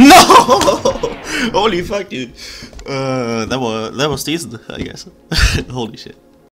No! Holy fuck, dude. Uh, that was that was decent, I guess. Holy shit.